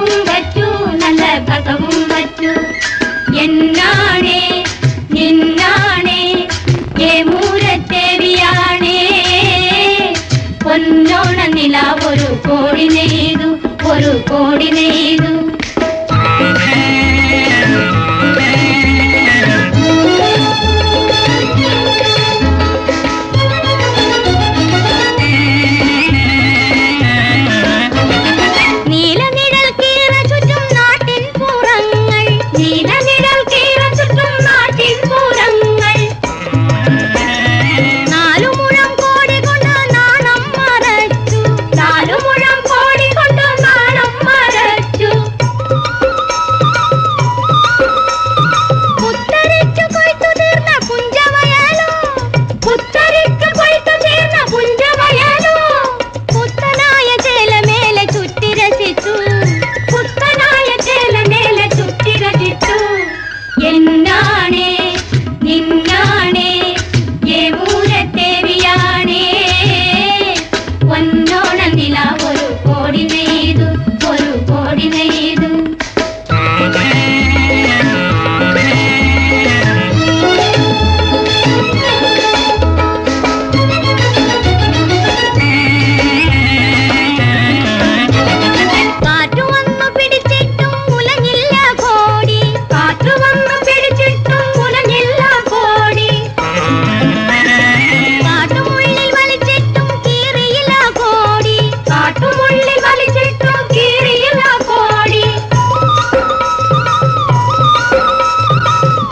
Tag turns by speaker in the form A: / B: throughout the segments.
A: ফুল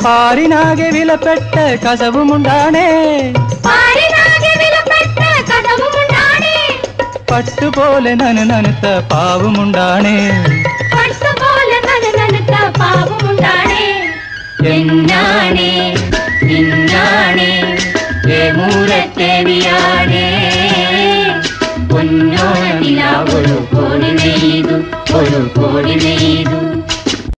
B: பாரினாகி விலப்பெட்ட கசவும் உண்டானே. பட்டு போல நனு நனுத்த பாவும் உண்டானே.
A: என்னானே நின்னானே ஏ மூலத்தேவியானே പൊന്നോണിലാ ഒരു കോടി നെയ്തു ഒരു കോടി നെയ്തു